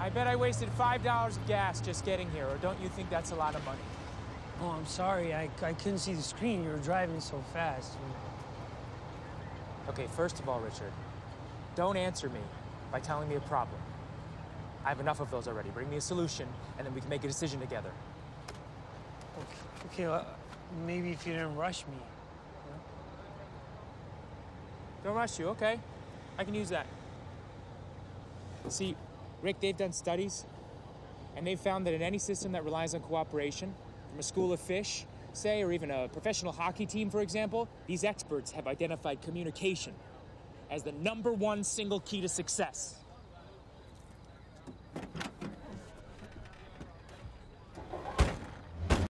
I bet I wasted $5 of gas just getting here, or don't you think that's a lot of money? Oh, I'm sorry. I, I couldn't see the screen. You were driving so fast. Okay, first of all, Richard, don't answer me by telling me a problem. I have enough of those already. Bring me a solution, and then we can make a decision together. Okay, okay well, maybe if you didn't rush me. Don't rush you, okay? I can use that. See, Rick, they've done studies, and they've found that in any system that relies on cooperation, from a school of fish, say, or even a professional hockey team, for example, these experts have identified communication as the number one single key to success.